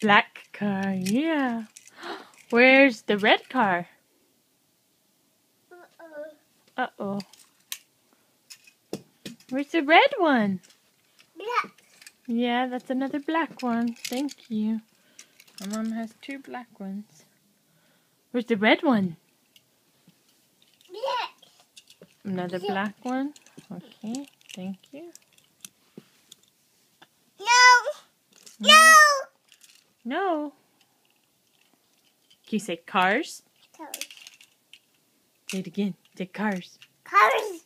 Black car, yeah. Where's the red car? Uh-oh. Uh-oh. Where's the red one? Black. Yeah, that's another black one. Thank you. My mom has two black ones. Where's the red one? Black. Another black one. Okay, thank you. No. No. Can you say cars? Cars. Say it again. Say cars. Cars.